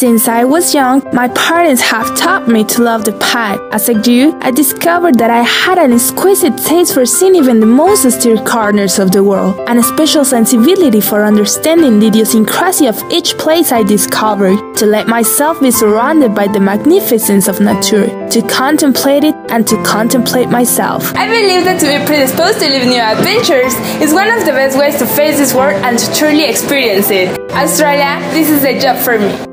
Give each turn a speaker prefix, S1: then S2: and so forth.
S1: Since I was young, my parents have taught me to love the pie. As I grew, I discovered that I had an exquisite taste for seeing even the most austere corners of the world, and a special sensibility for understanding the idiosyncrasy of each place I discovered, to let myself be surrounded by the magnificence of nature, to contemplate it and to contemplate myself.
S2: I believe that to be predisposed to live new adventures is one of the best ways to face this world and to truly experience it. Australia, this is the job for me.